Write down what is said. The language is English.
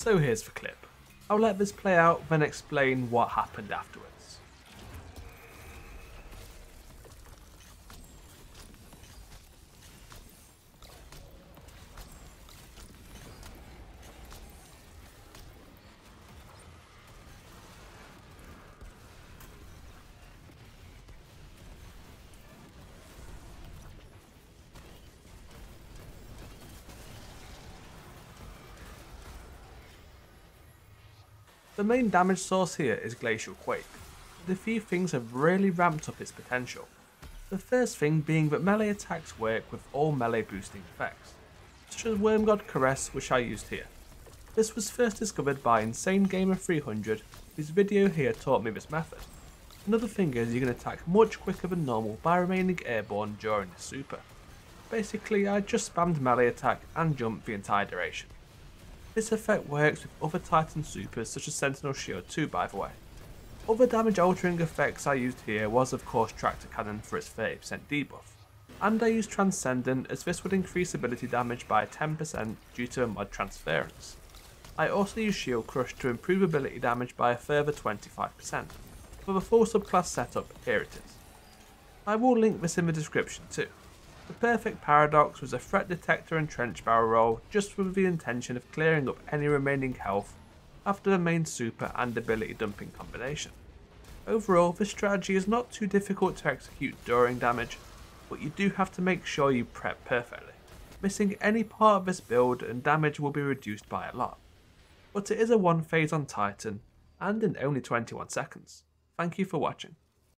So here's the clip. I'll let this play out then explain what happened afterwards. The main damage source here is Glacial Quake, but a few things have really ramped up its potential. The first thing being that melee attacks work with all melee boosting effects, such as Wormgod Caress which I used here. This was first discovered by Insane Gamer 300 whose video here taught me this method. Another thing is you can attack much quicker than normal by remaining airborne during the super. Basically I just spammed melee attack and jump the entire duration. This effect works with other Titan supers such as Sentinel Shield too by the way. Other damage altering effects I used here was of course Tractor Cannon for its 30% debuff, and I used Transcendent as this would increase ability damage by 10% due to a mod transference. I also used Shield Crush to improve ability damage by a further 25%. For the full subclass setup, here it is. I will link this in the description too. The perfect paradox was a threat detector and trench barrel roll just with the intention of clearing up any remaining health after the main super and ability dumping combination. Overall, this strategy is not too difficult to execute during damage, but you do have to make sure you prep perfectly. Missing any part of this build and damage will be reduced by a lot. But it is a one phase on Titan, and in only 21 seconds. Thank you for watching.